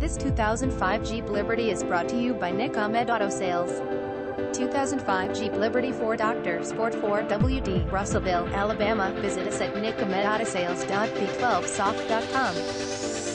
This 2005 Jeep Liberty is brought to you by Nick Ahmed Auto Sales. 2005 Jeep Liberty 4 Dr. Sport 4 WD, Russellville, Alabama. Visit us at nickahmedautosales.v12soft.com.